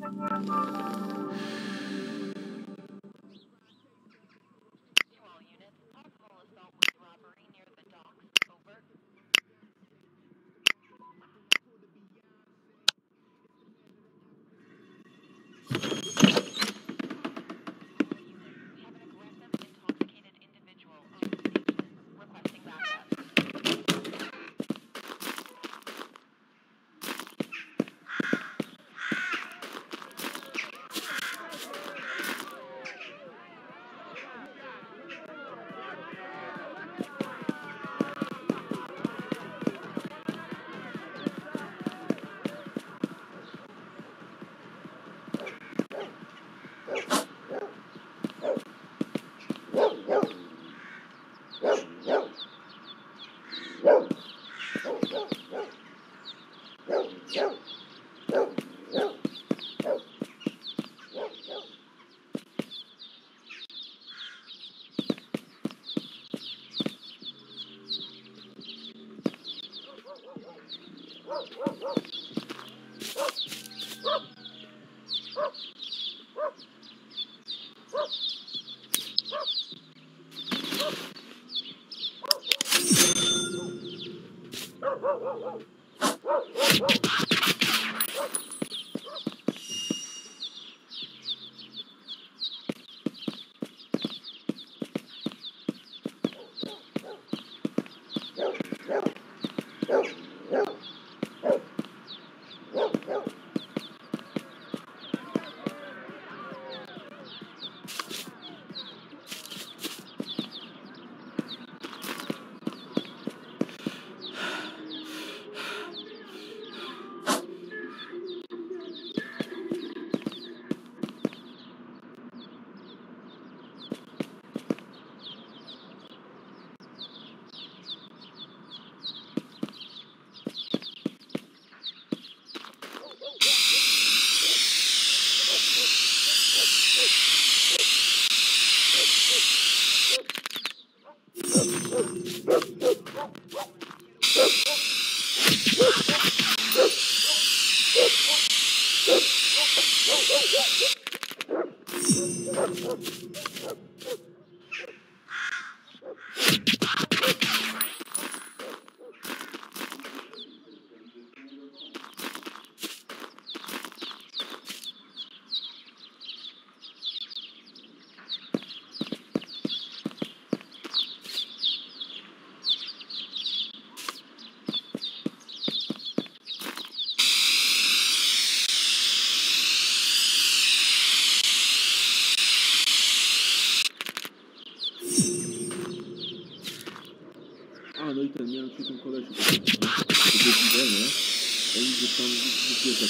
Thank you. Yeah.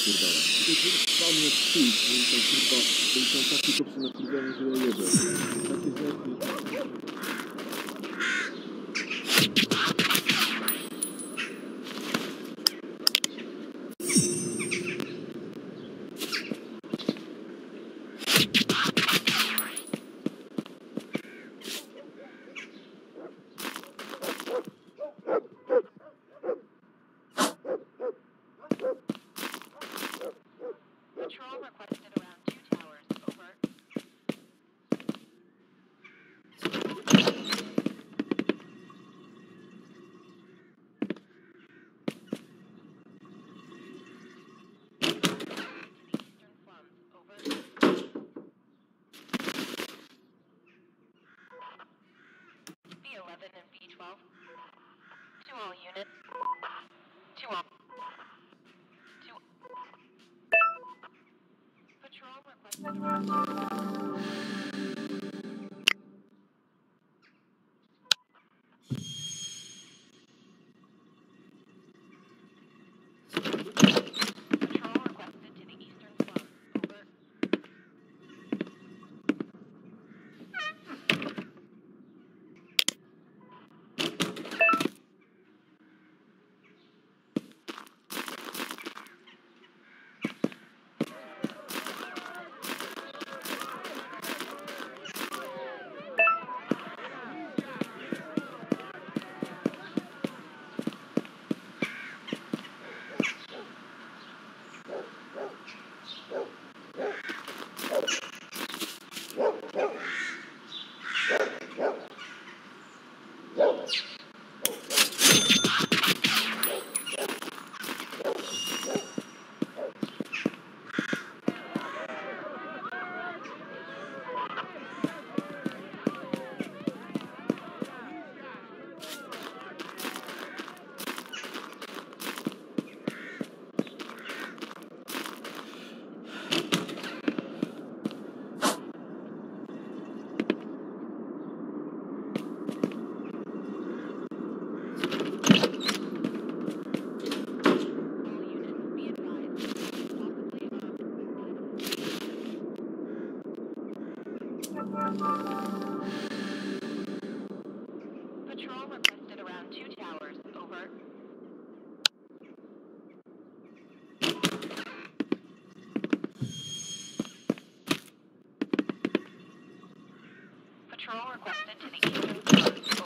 kurwa. Pan jest chuj, ten kurwa, ten taki to Thank you. Patrol requested to the east.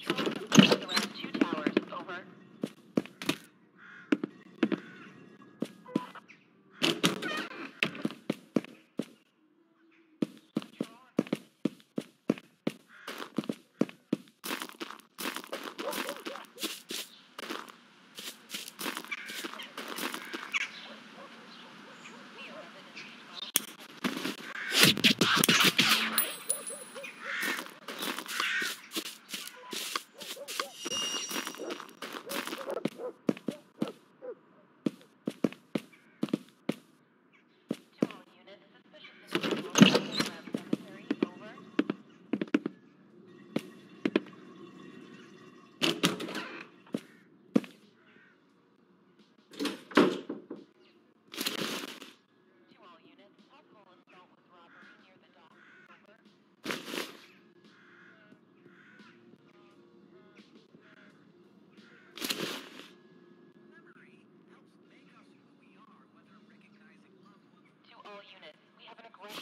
Thank you. All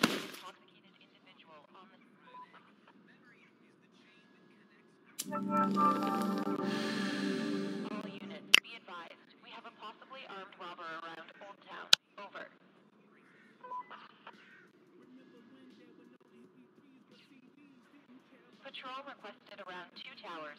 units, be advised. We have a possibly armed robber around Old Town. Over. Patrol requested around two towers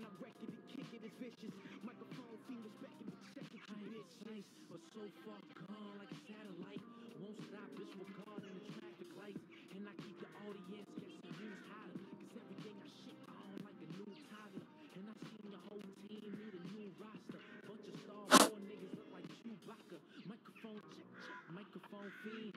when I wreck it and kick it, it's vicious. Microphone fiend respecting the second you bitch. Nice, but so far gone like a satellite. Won't stop, this regard in the traffic lights. And I keep the audience guessing who's hotter. Cause everything I shit on like a new toddler. And I seen your whole team need a new roster. Bunch of star four niggas look like Chewbacca. Microphone check, check, microphone fiend.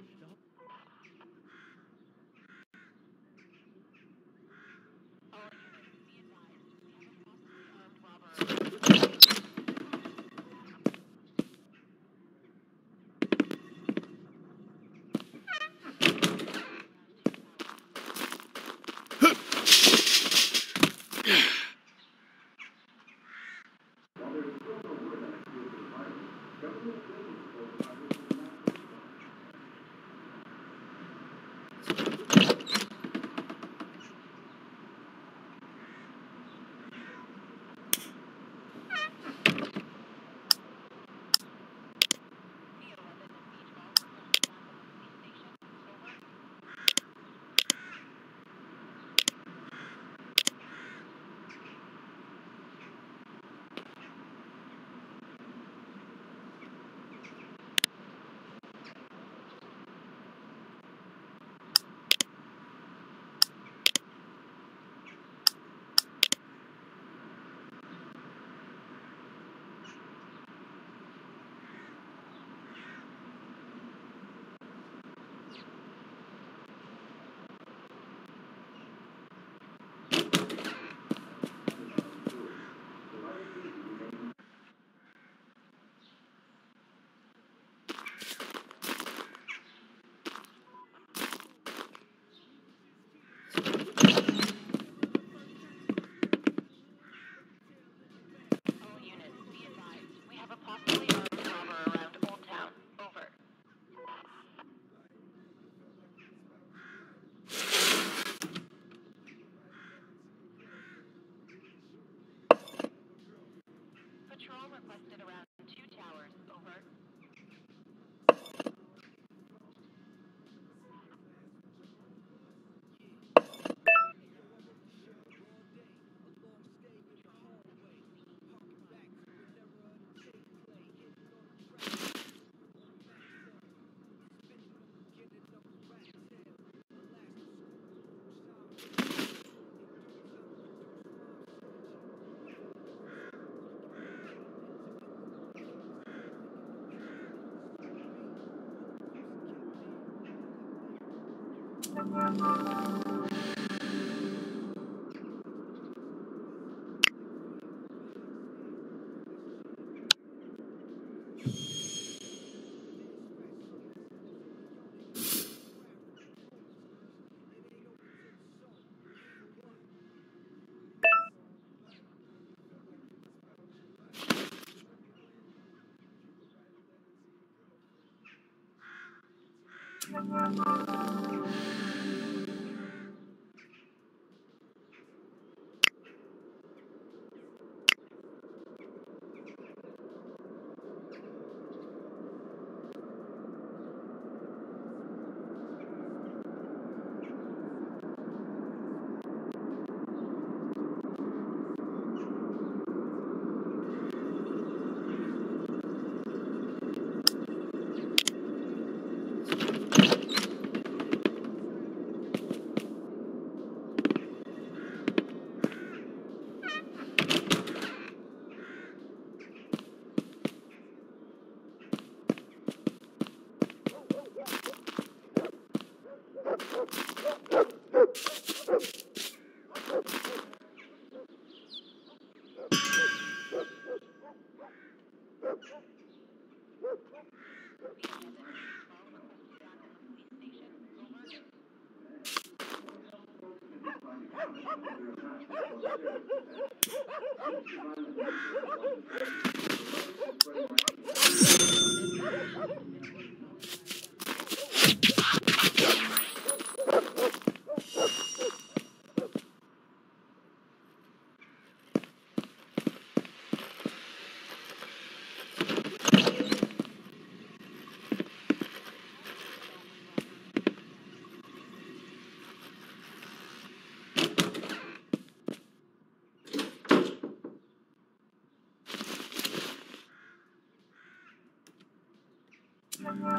Thank you. Thank you.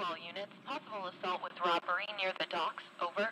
Visual units, possible assault with robbery near the docks. Over.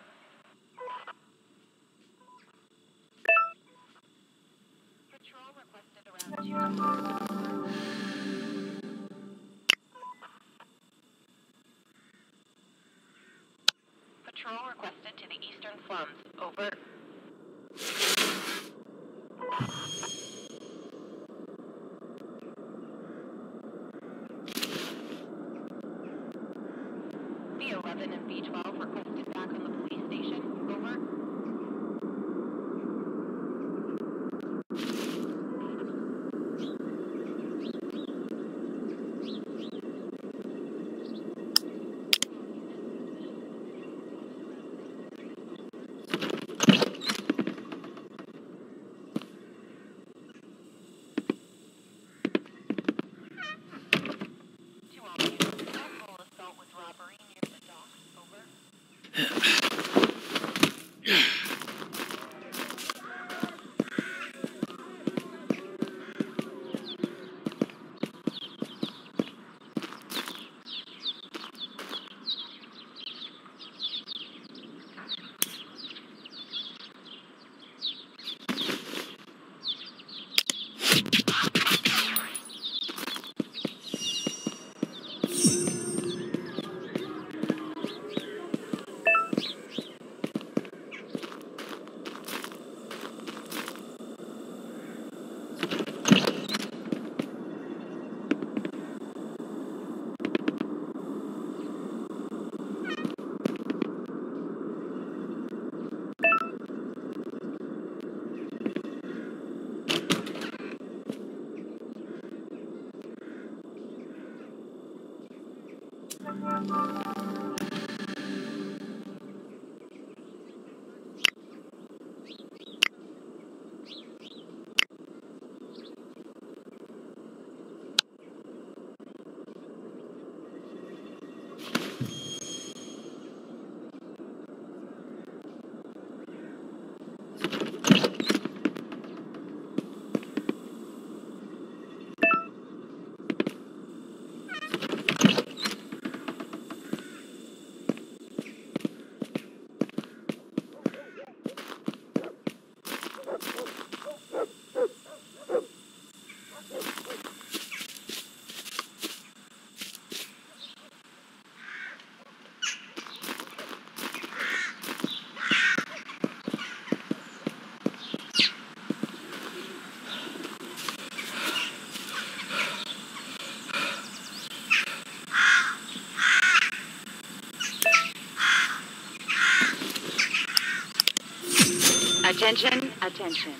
Attention, attention.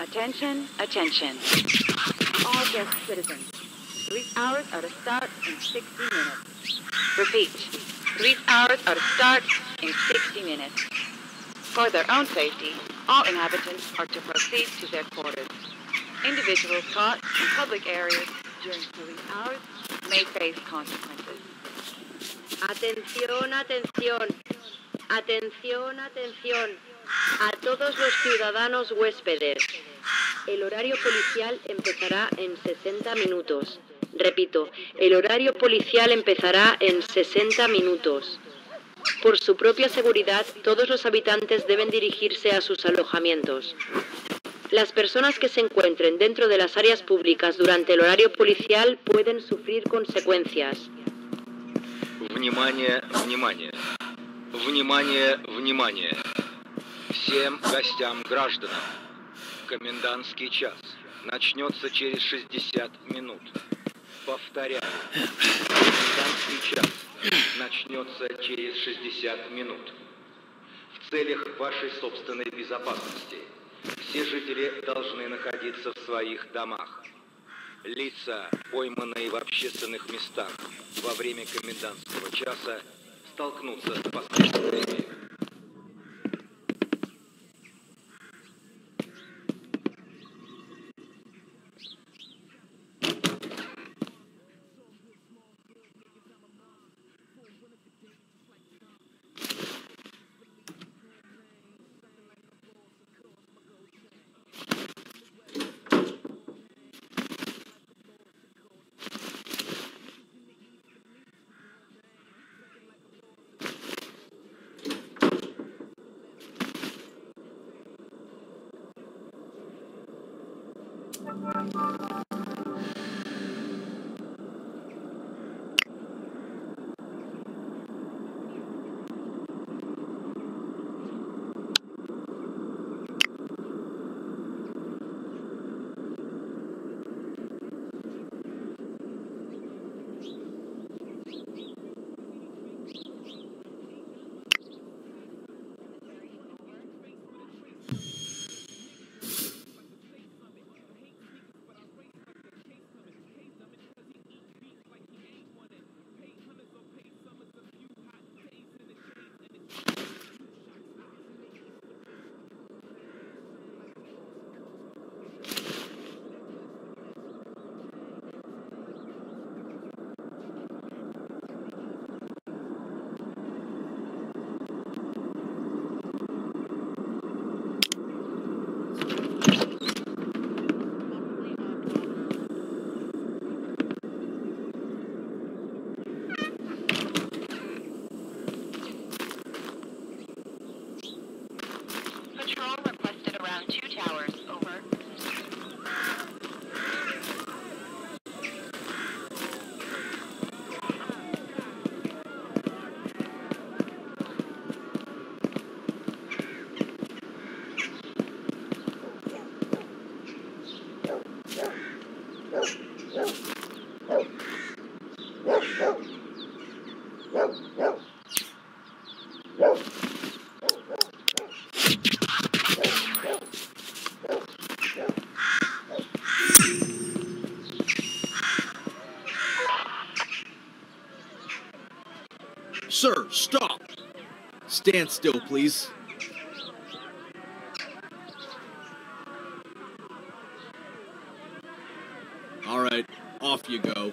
Attention, attention. All guest citizens. Police hours are to start in 60 minutes. Repeat. Police hours are to start in 60 minutes. For their own safety, all inhabitants are to proceed to their quarters. Individuals caught in public areas during police hours may face consequences. Atención, atención. Atención, atención. A todos los ciudadanos huéspedes. El horario policial empezará en 60 minutos. Repito, el horario policial empezará en 60 minutos. Por su propia seguridad, todos los habitantes deben dirigirse a sus alojamientos. Las personas que se encuentren dentro de las áreas públicas durante el horario policial pueden sufrir consecuencias. Внимание, внимание. Внимание, внимание. Всем гостям гражданам. Комендантский час начнется через 60 минут. Повторяю. Комендантский час начнется через 60 минут. В целях вашей собственной безопасности все жители должны находиться в своих домах. Лица, пойманные в общественных местах во время комендантского часа, столкнутся с последствиями. Stop! Stand still, please. All right, off you go.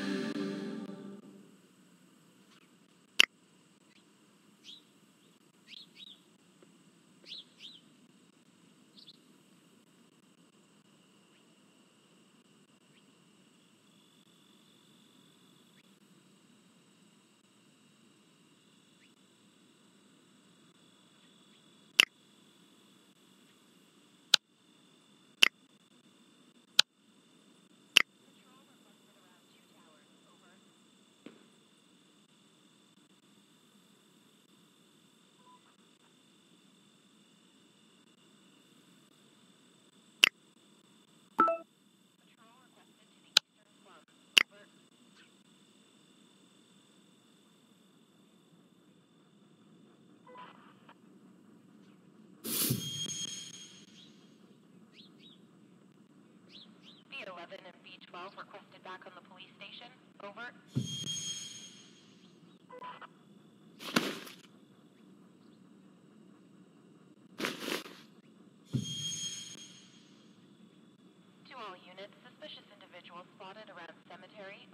B12 requested back on the police station. Over. To all units, suspicious individual spotted around cemetery.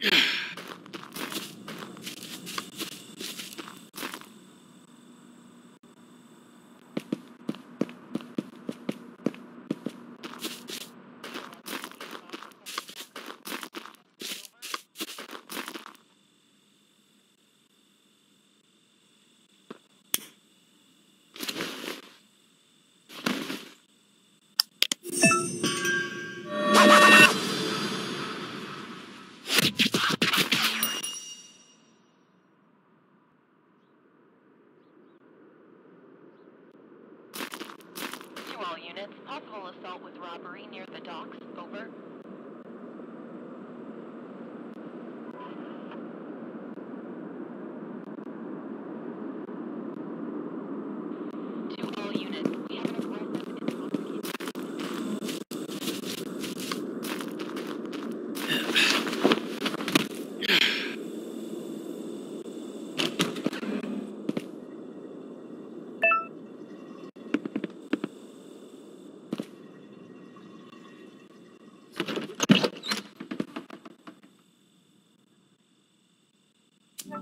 Yeah.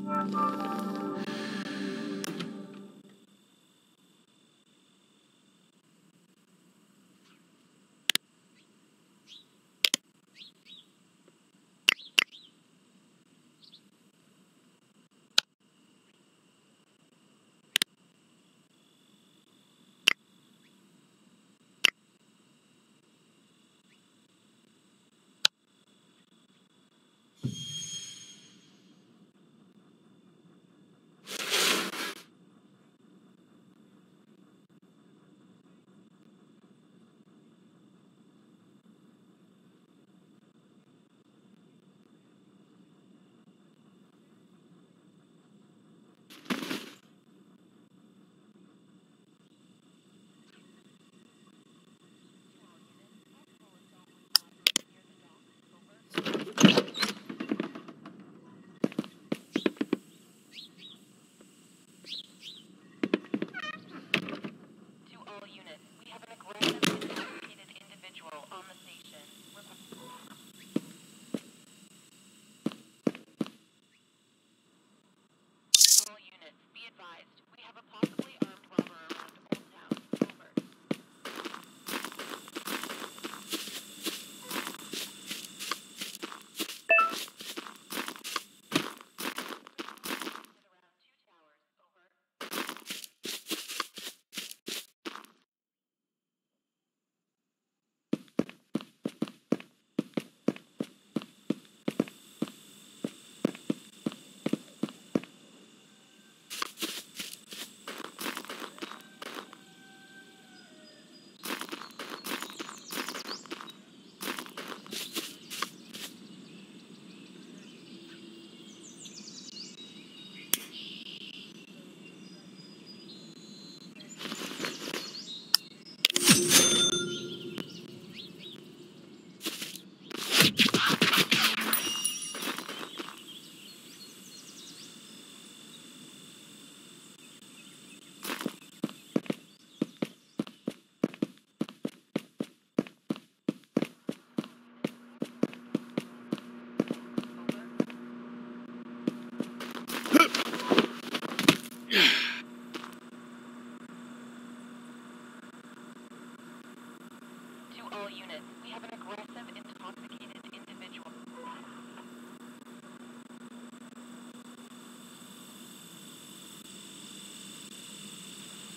Thank you.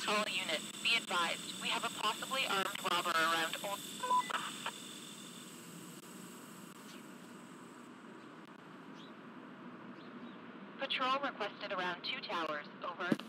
Patrol unit, be advised, we have a possibly armed robber around Old... Patrol requested around two towers, over.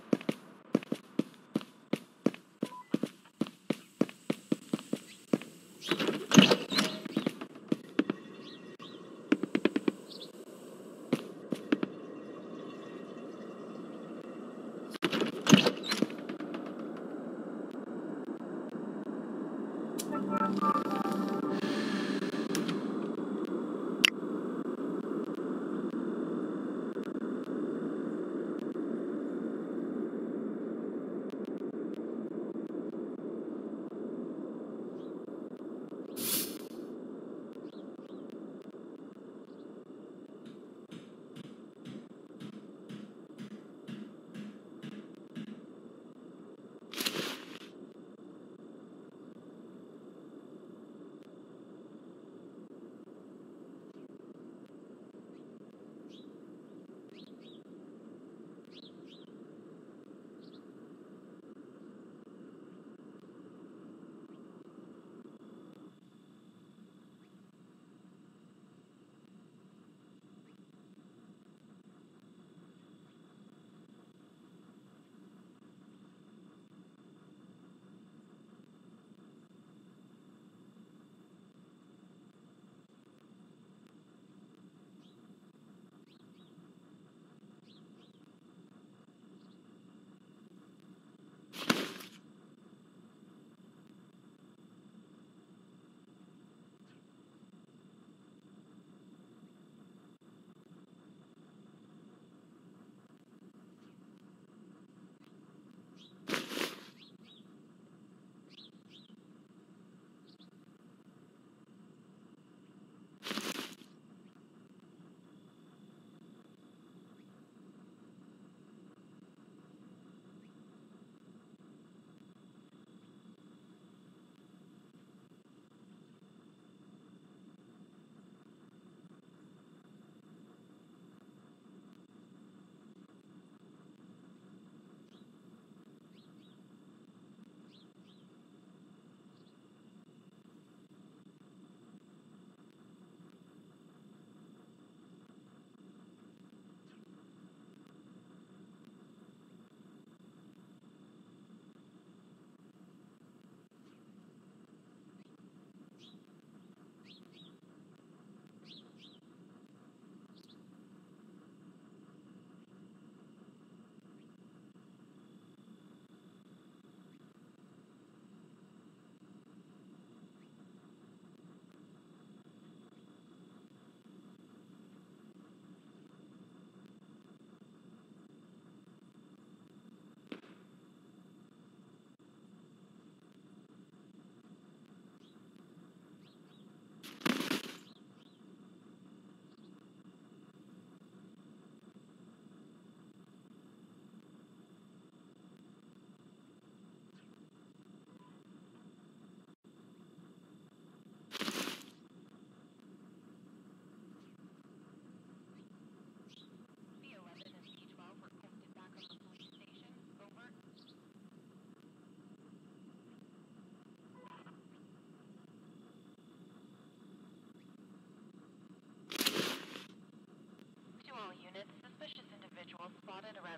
spotted around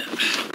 Yeah.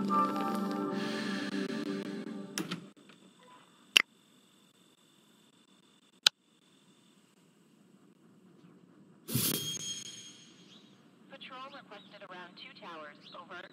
Patrol requested around two towers. Over.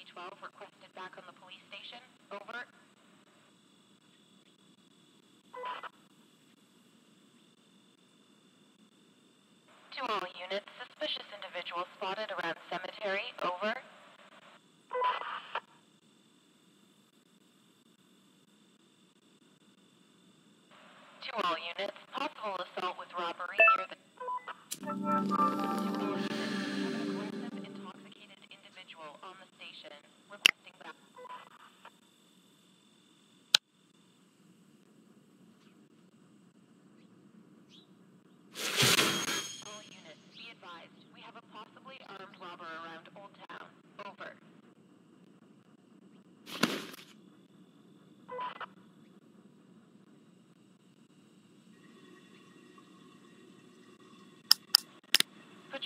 P-12 requested back on the police station.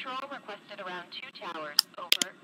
Control requested around two towers. Over.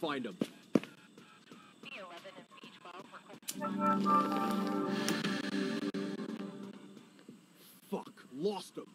find them. Fuck, lost them.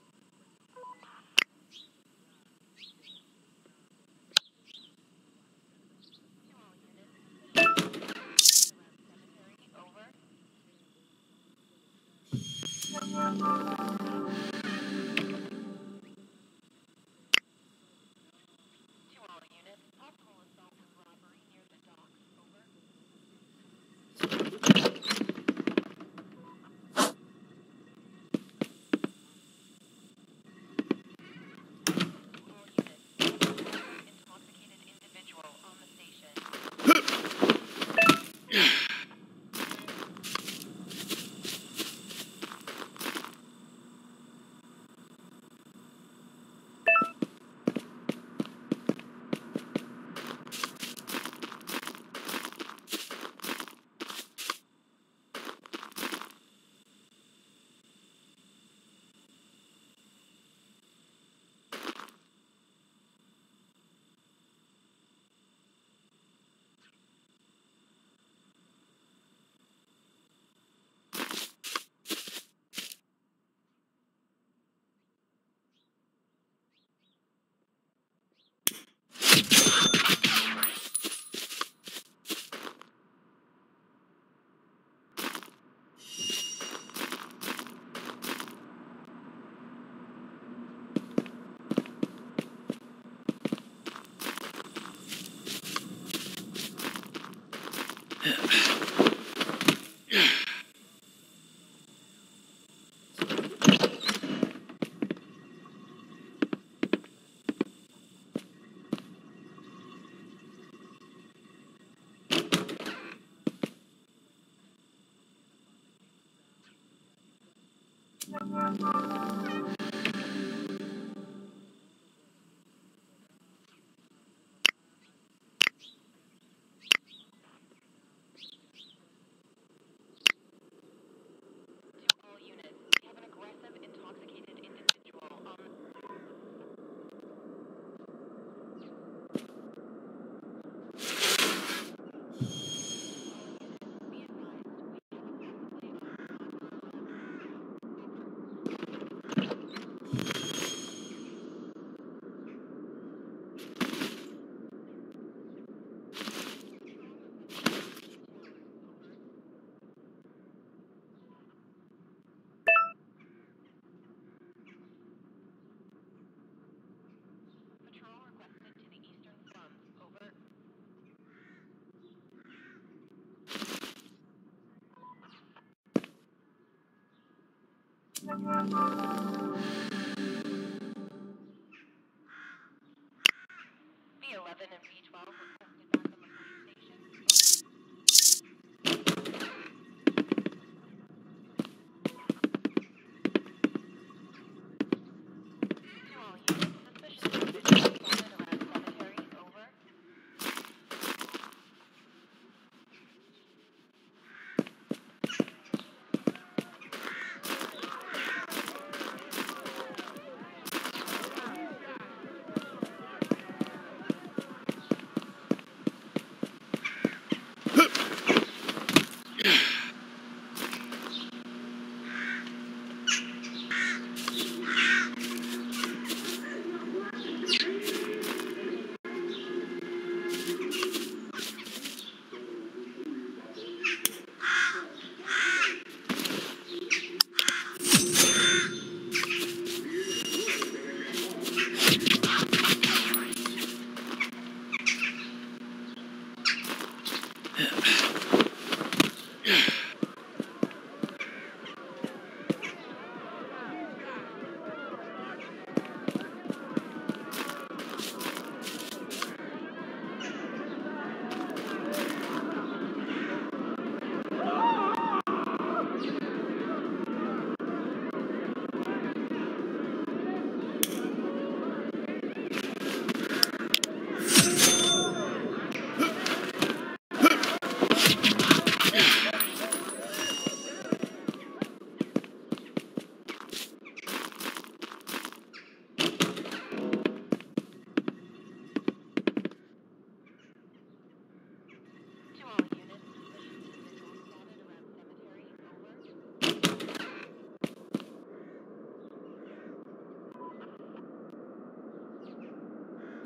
Thank you. Thank you.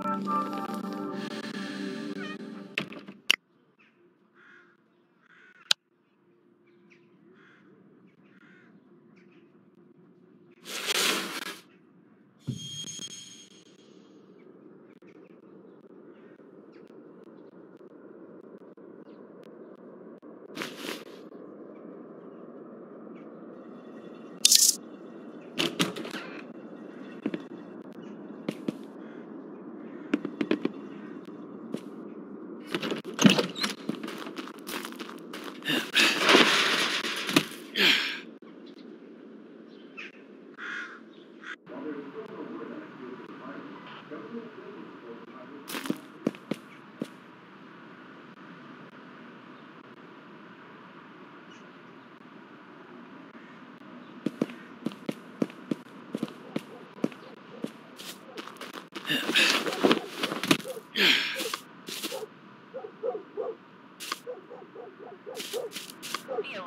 Thank you.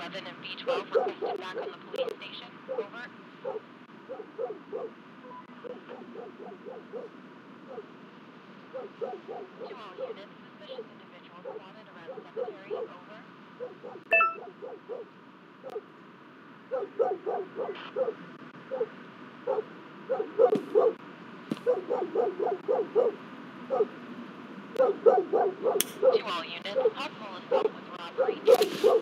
11 and B12 requested back on the police station. Over. To all units, suspicious individuals wanted around cemetery. Over. To all units, possible assault with robbery.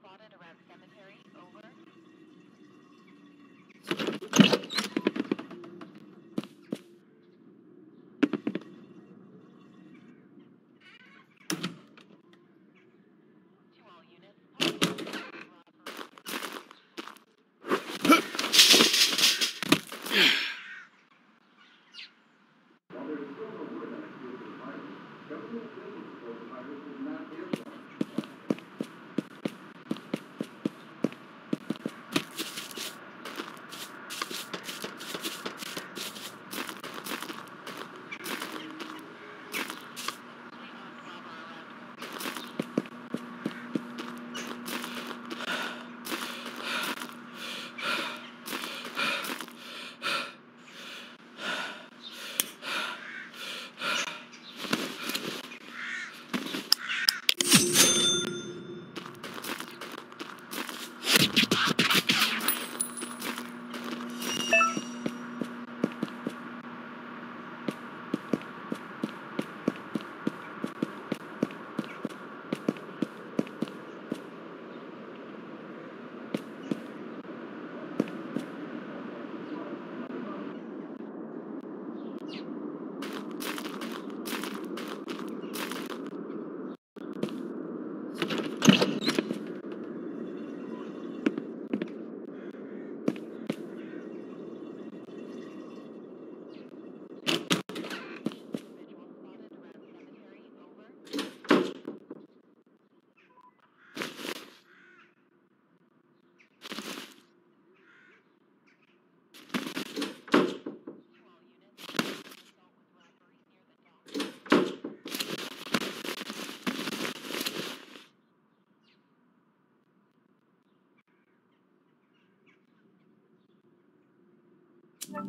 spotted around cemetery. Over.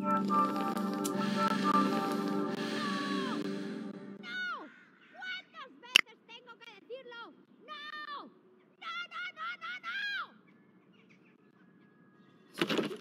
No, no, no, no, no!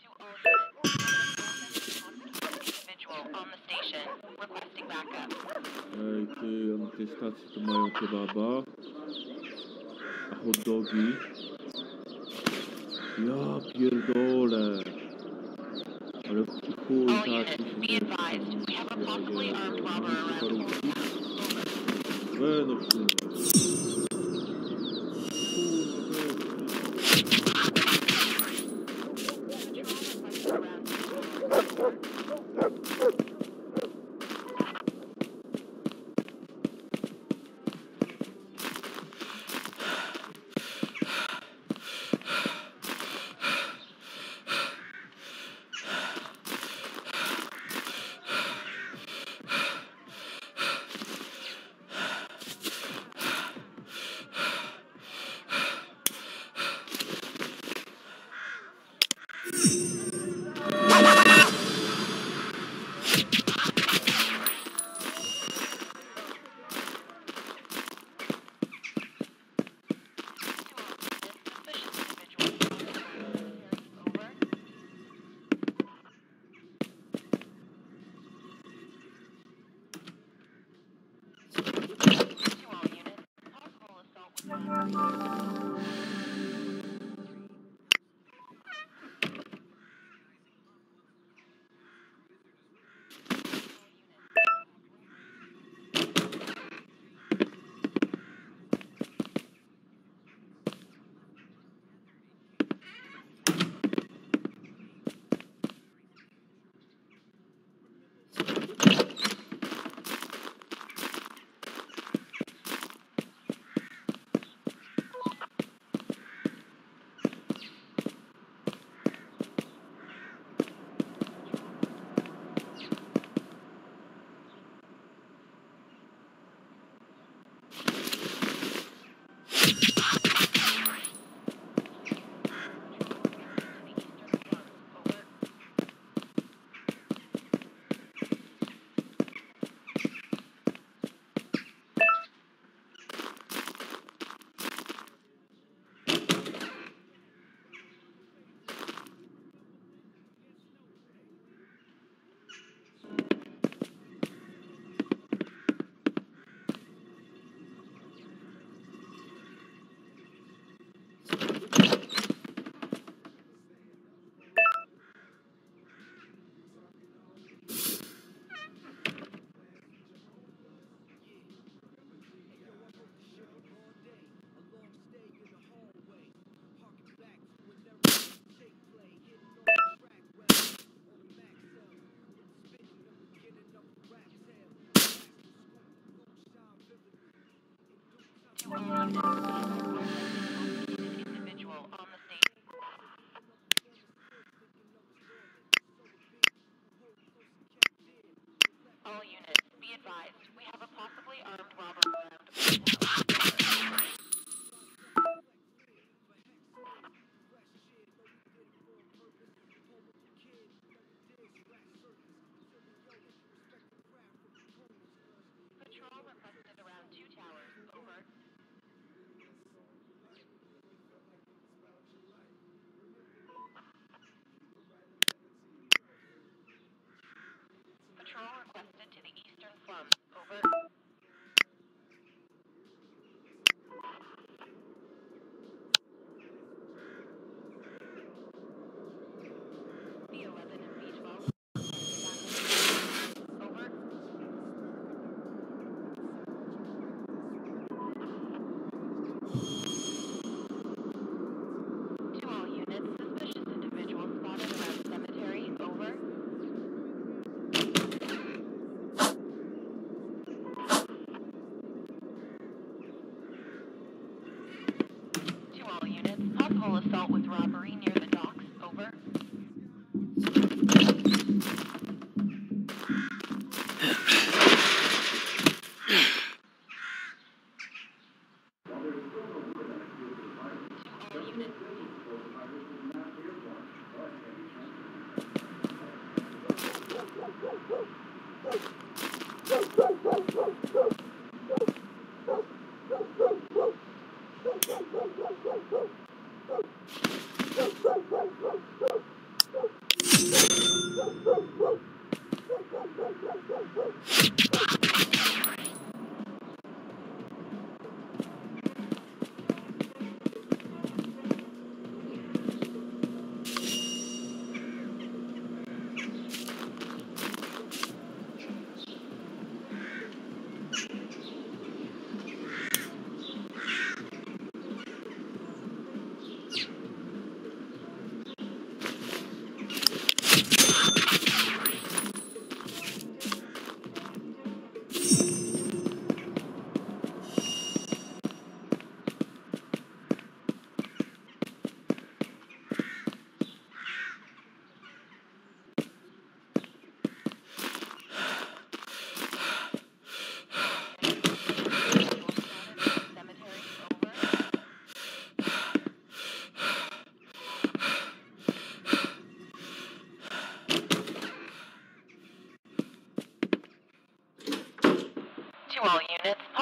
To all units, individual on the station, requesting backup. Ej, ty, na tej stacji to mają kebaba, a hot dogi. Ja pierdolę. Ale chuj, All tak, units, be advised, we have a possibly armed robber around. parówki. We, no kurwa. assault with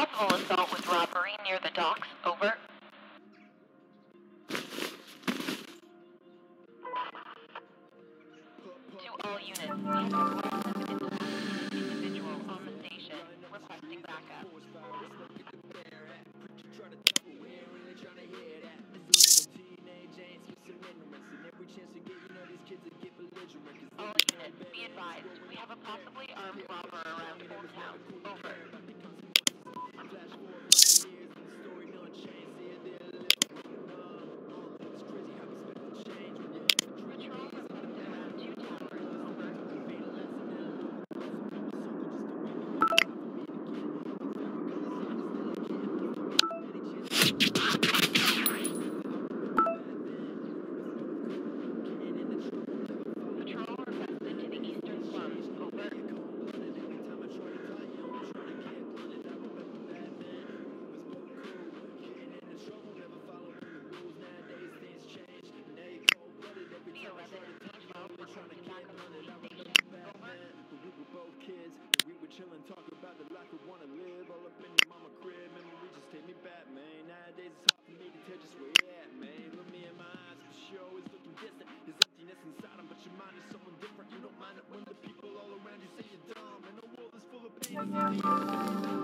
possible assault with robbery near the docks, over. Thank you.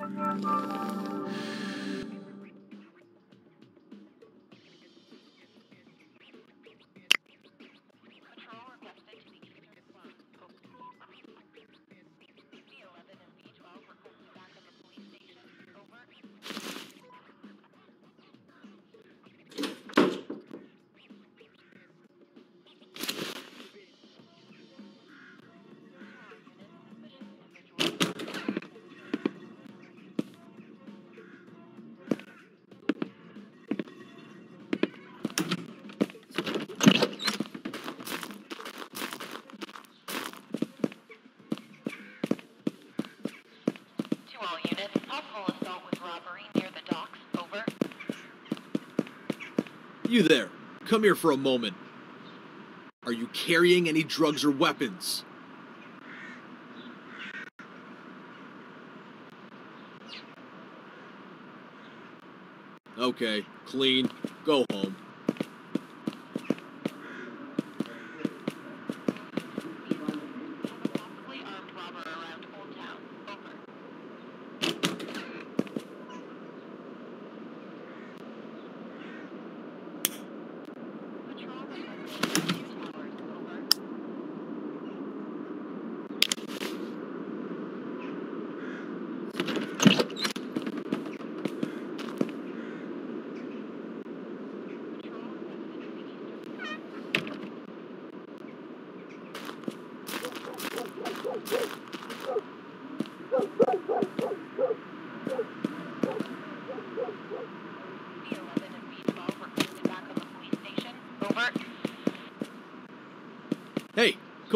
Thank you. Possible assault with robbery near the docks. Over. You there. Come here for a moment. Are you carrying any drugs or weapons? Okay, clean. Go home.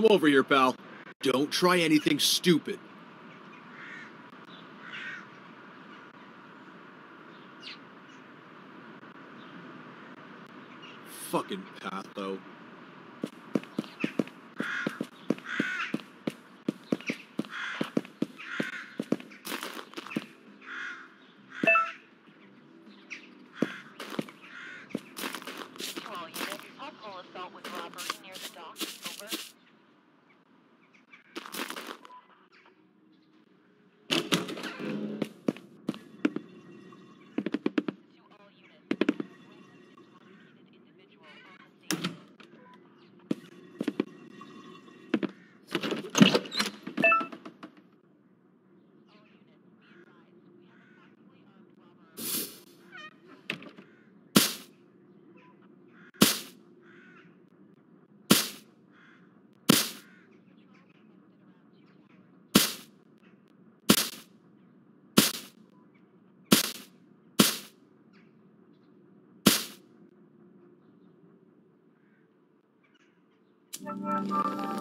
Come over here, pal. Don't try anything stupid. Thank you.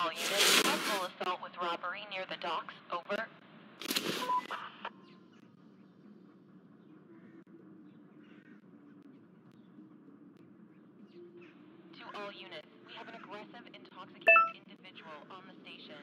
All units, possible assault with robbery near the docks. Over. To all units, we have an aggressive, intoxicated individual on the station.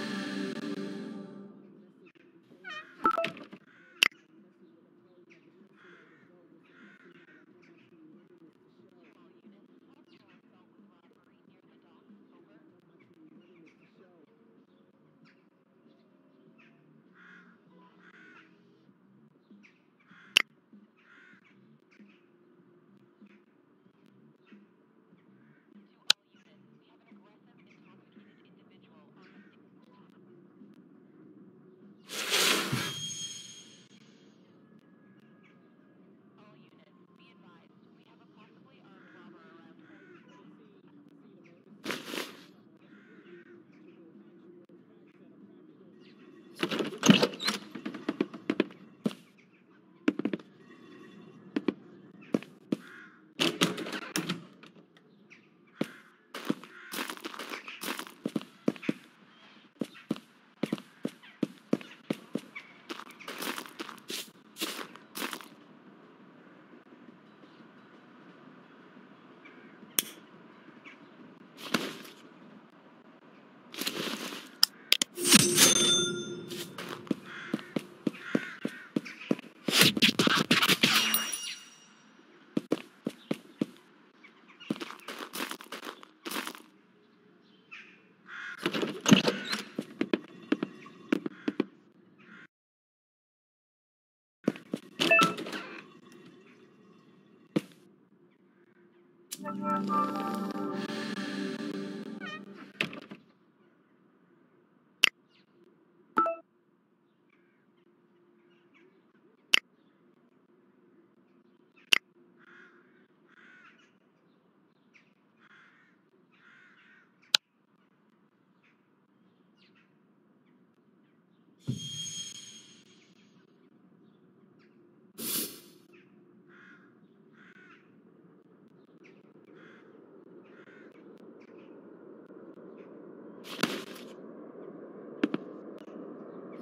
Thank you.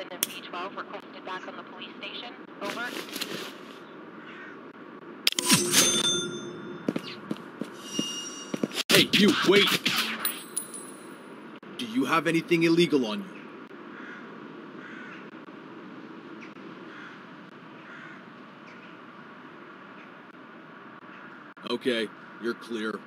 resident B12 requested back on the police station. Over. Hey, you, wait! Do you have anything illegal on you? Okay, you're clear.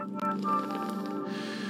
Thank you.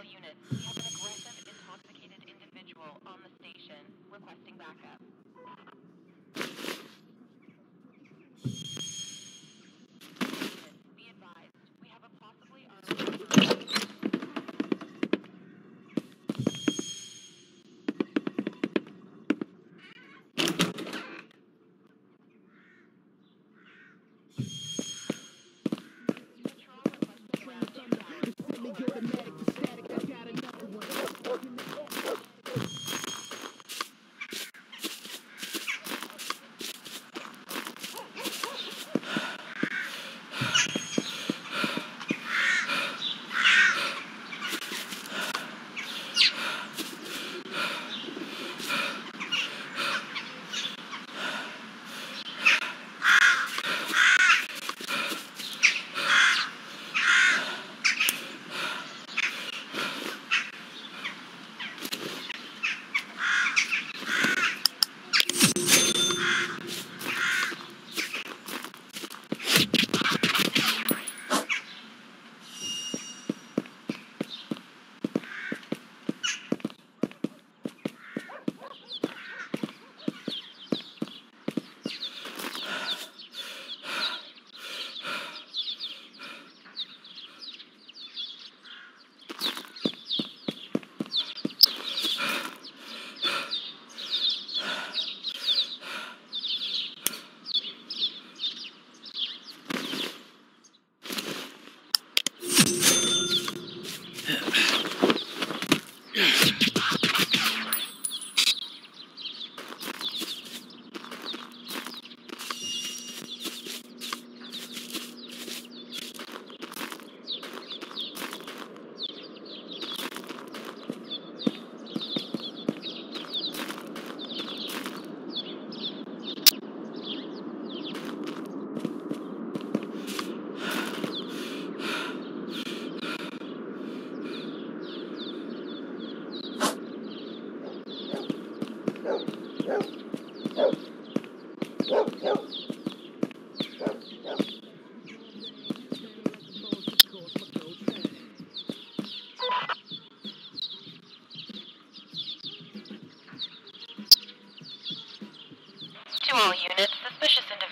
all units. We have an aggressive, intoxicated individual on the station requesting backup. get the medic.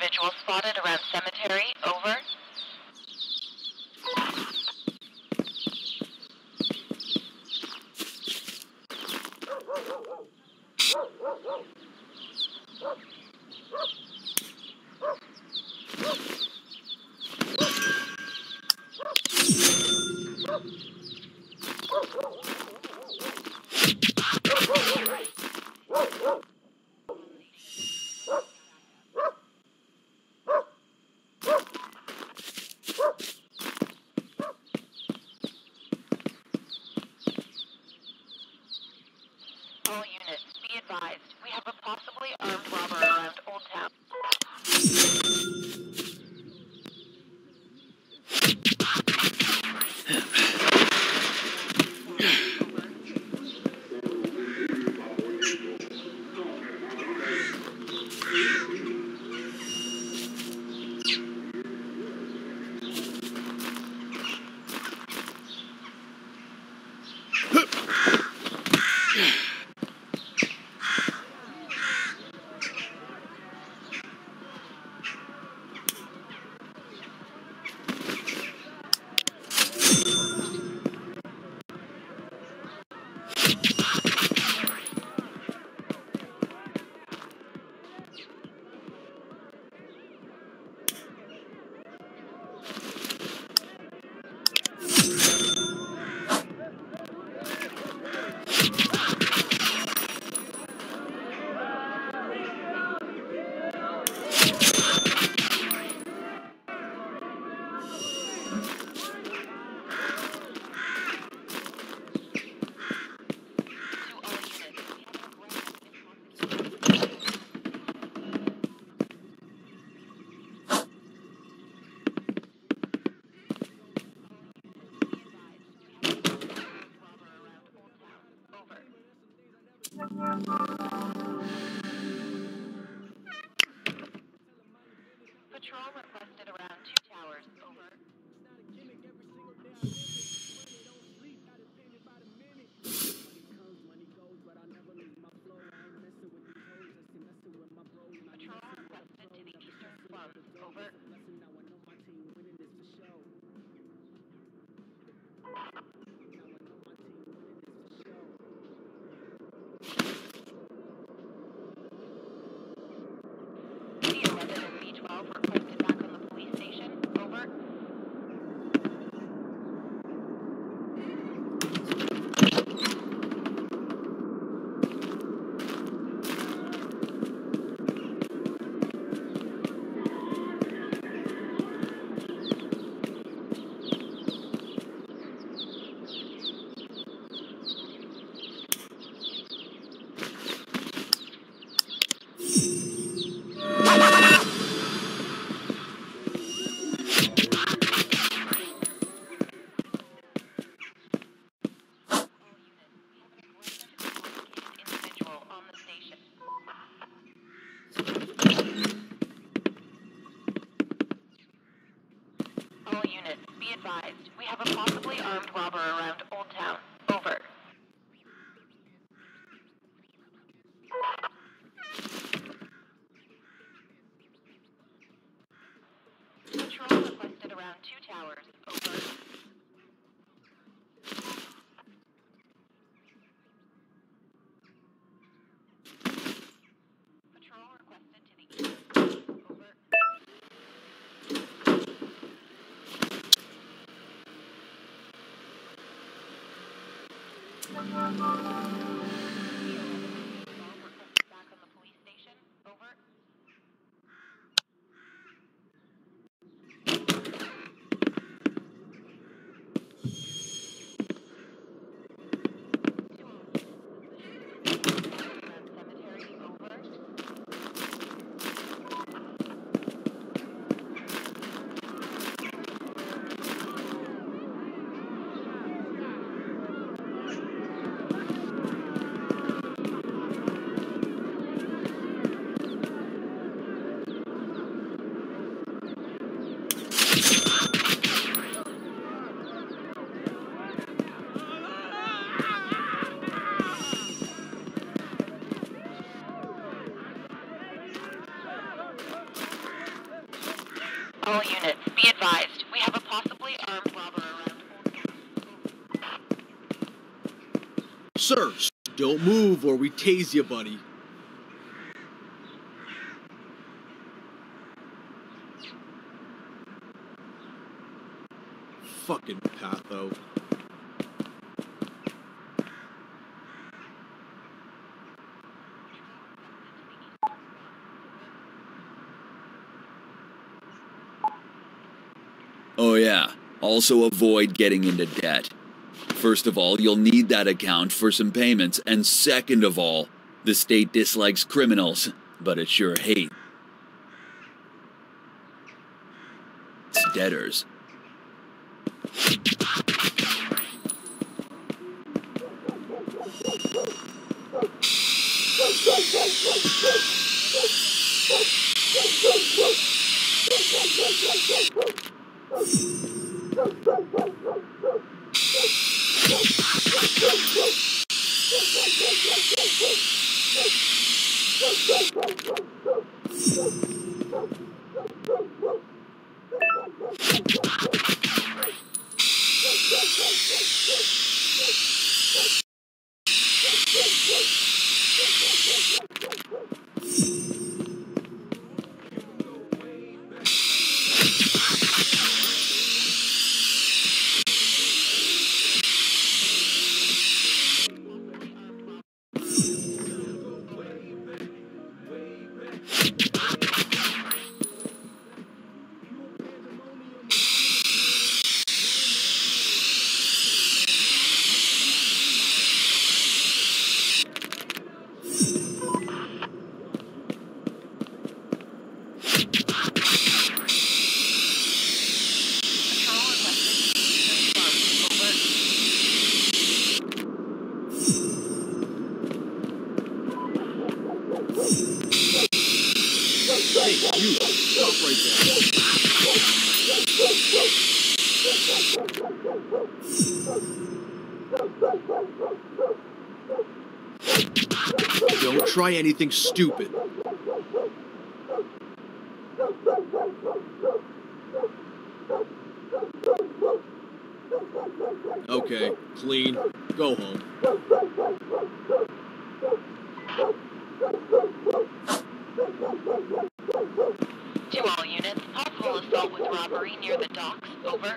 individual spotted around cemetery have a possibly armed robber around Sir, don't move or we tase you, buddy. Fucking patho. Oh, yeah. Also, avoid getting into debt. First of all, you'll need that account for some payments, and second of all, the state dislikes criminals, but it sure hates debtors. anything stupid. Okay, clean. Go home. To all units, possible assault with robbery near the docks. Over.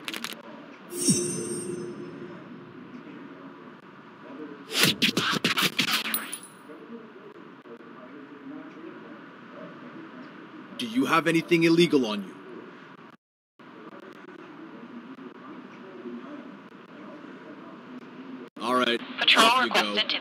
have anything illegal on you. All right. Patrol requested go. to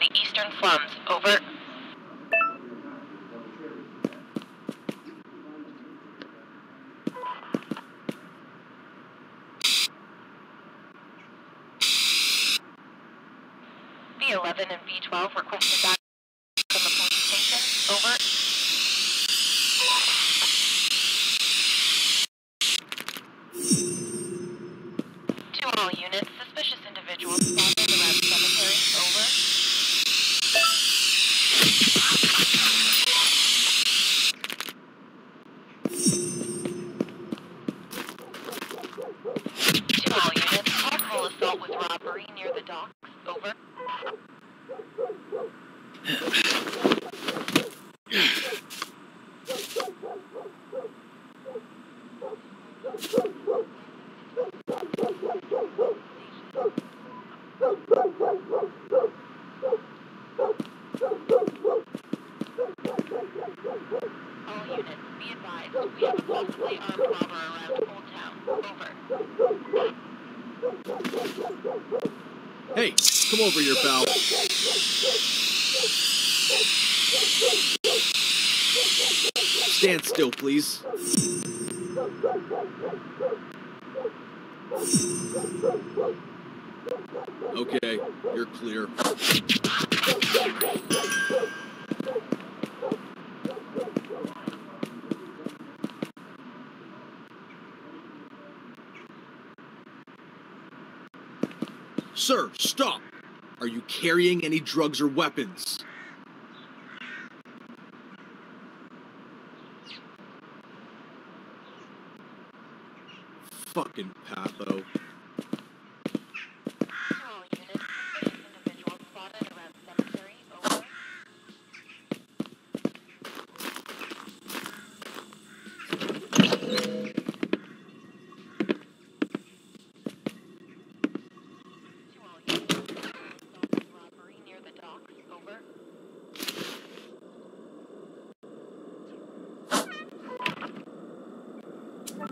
carrying any drugs or weapons.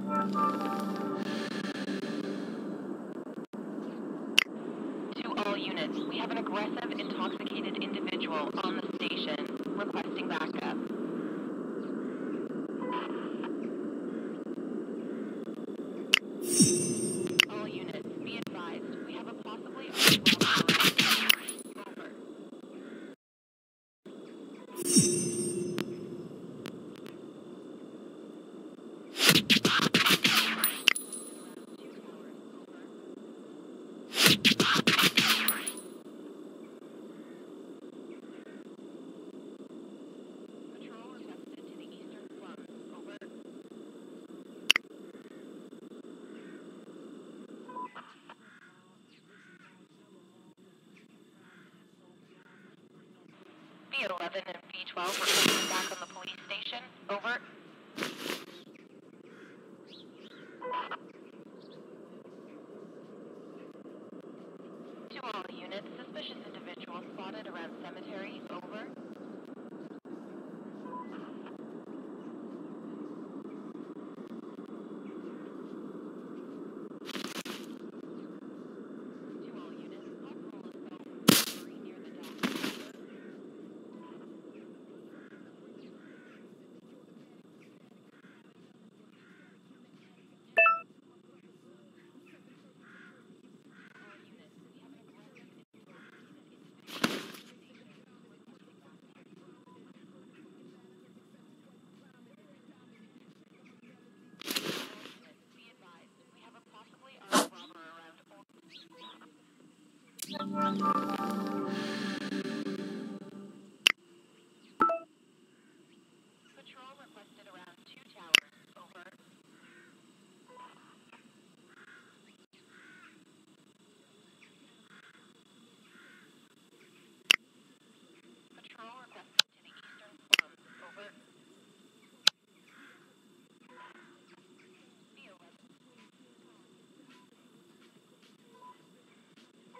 To all units, we have an aggressive, intoxicated individual on the 11 and P12 were coming back on the police station. Over.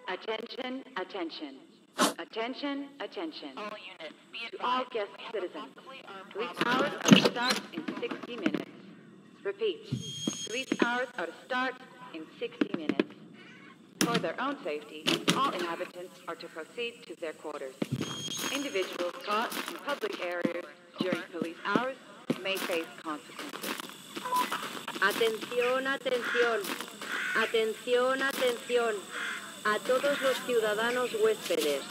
Attention, attention. Attention, attention. All units, be To all advised, guest we citizens. Police hours are to start in 60 minutes. Repeat. Police hours are to start in 60 minutes. For their own safety, all inhabitants are to proceed to their quarters. Individuals caught in public areas during police hours may face consequences. Atención, atención. Atención, atención. A todos los ciudadanos huéspedes.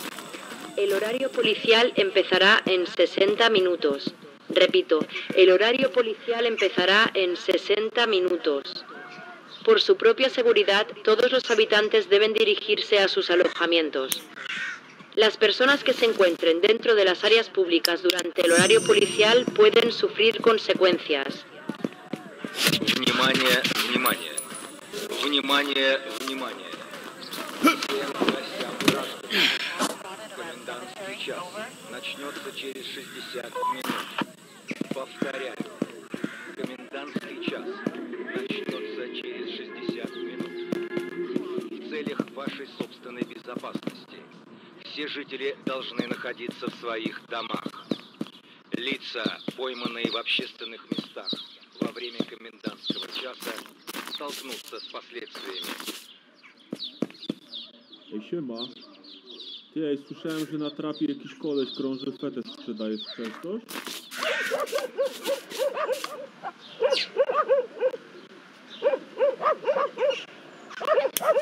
El horario policial empezará en 60 minutos. Repito, el horario policial empezará en 60 minutos. Por su propia seguridad, todos los habitantes deben dirigirse a sus alojamientos. Las personas que se encuentren dentro de las áreas públicas durante el horario policial pueden sufrir consecuencias. Внимание, внимание. Внимание, внимание. Всем гостям граждан. Комендантский час начнется через 60 минут. Повторяю. Комендантский час начнется через 60 минут. В целях вашей собственной безопасности все жители должны находиться в своих домах. Лица, пойманные в общественных местах во время комендантского часа, столкнутся с последствиями. Ej, siema. Ty, ej, słyszałem, że na trapie jakiś koleś krąży fetę sprzedaje. Słyszałeś coś? Ale, ale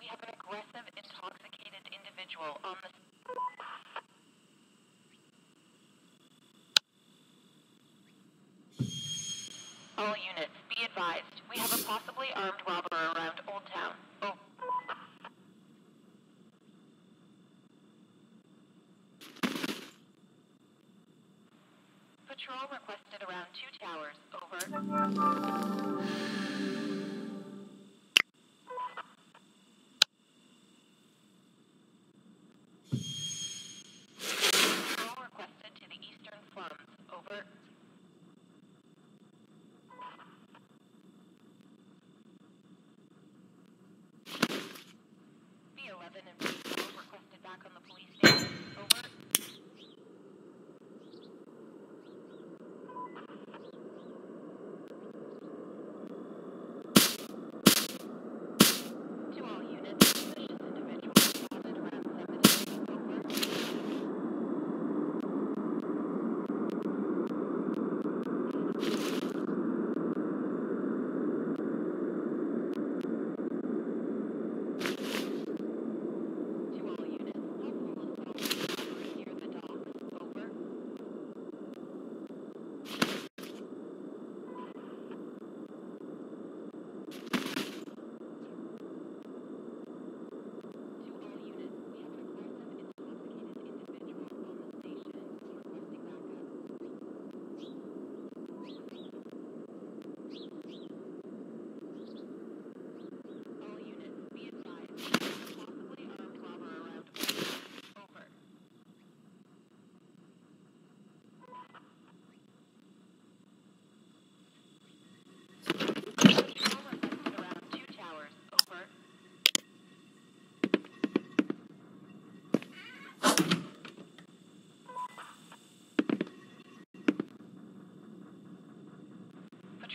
we have an aggressive, intoxicated individual on the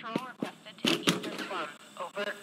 Patrol requested to eastern slums. Over.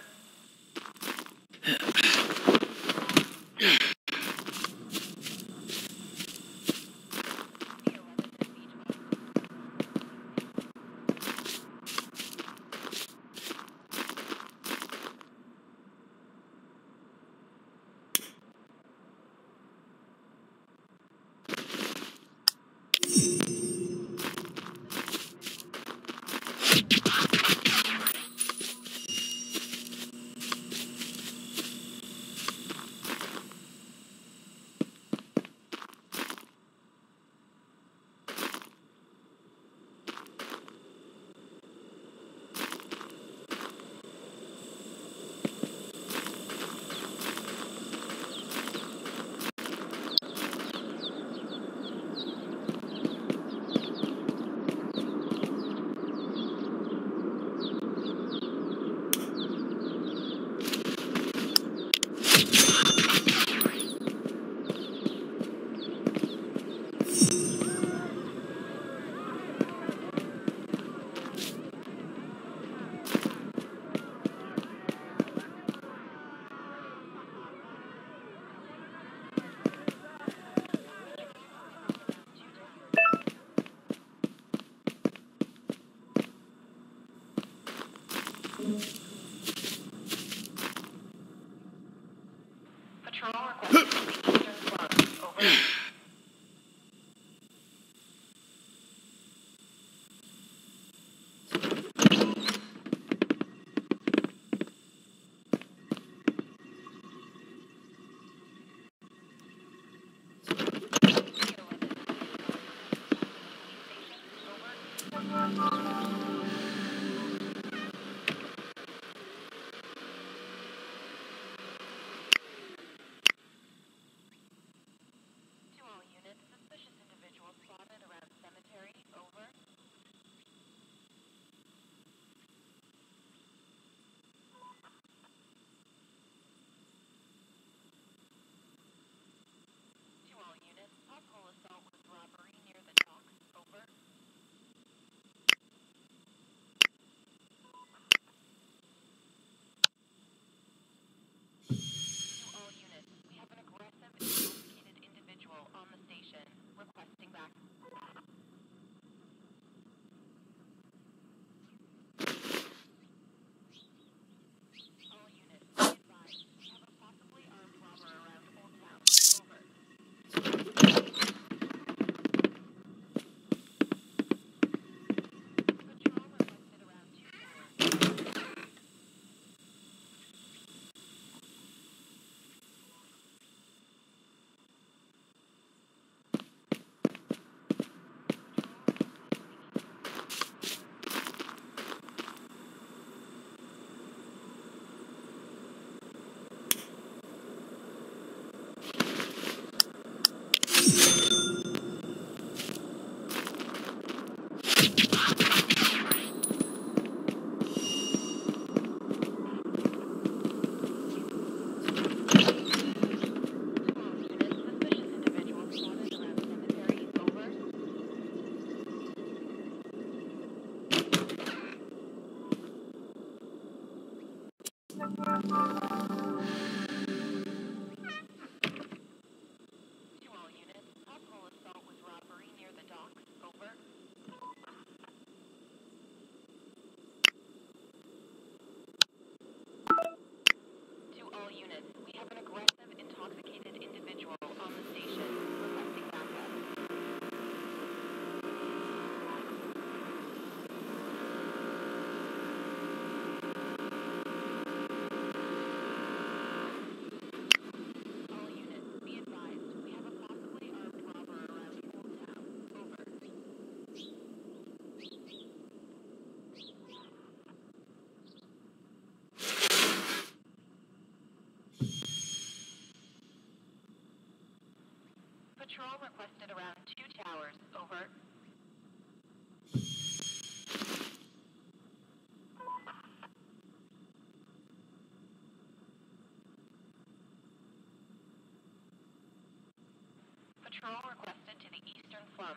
Patrol requested Patrol requested around two towers. Over. Patrol requested to the eastern slum.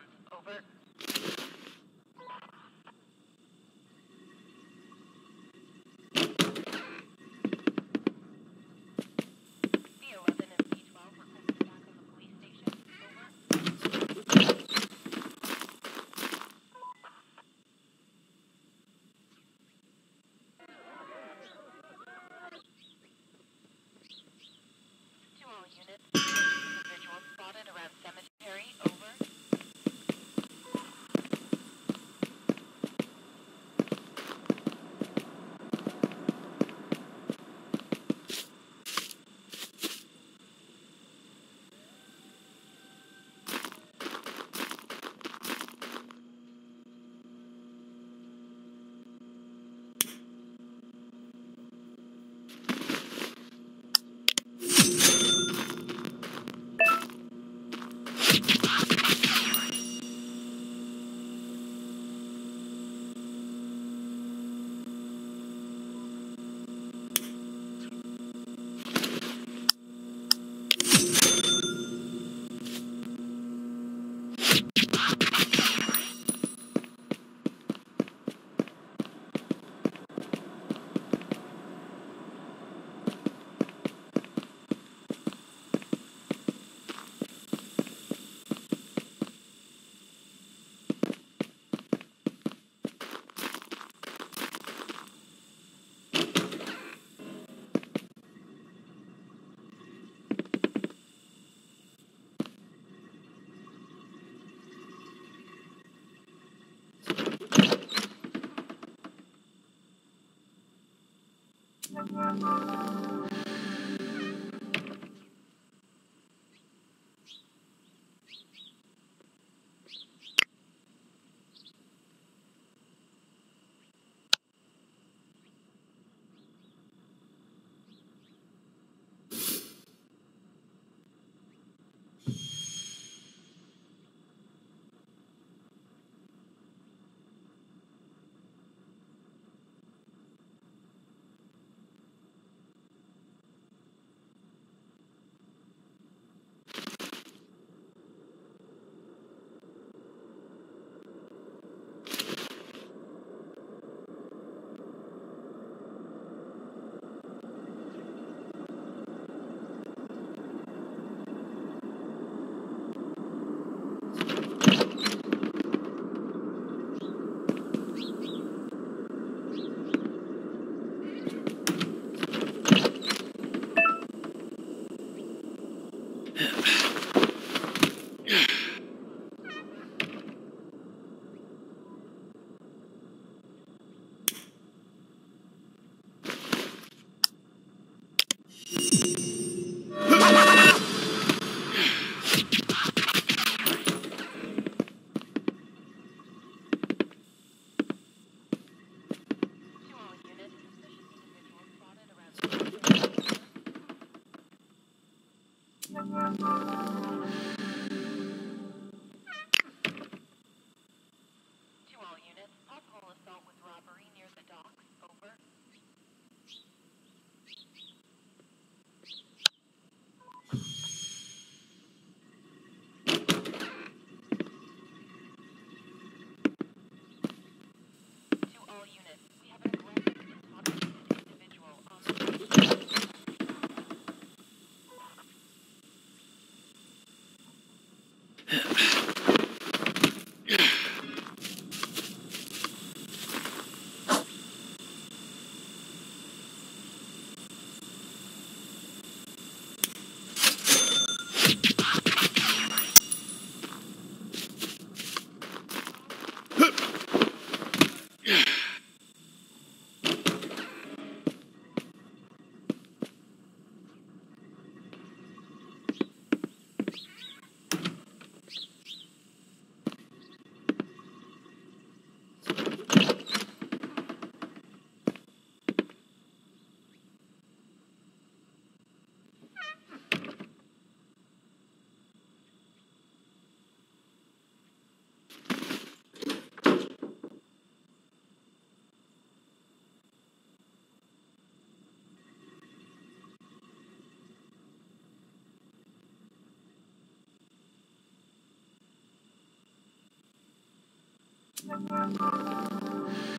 around cemetery. Thank you. Yeah. Thank you.